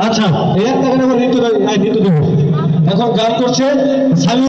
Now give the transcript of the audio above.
আচ্ছা এই একটা গান আমার নৃত্য এখন গান করছে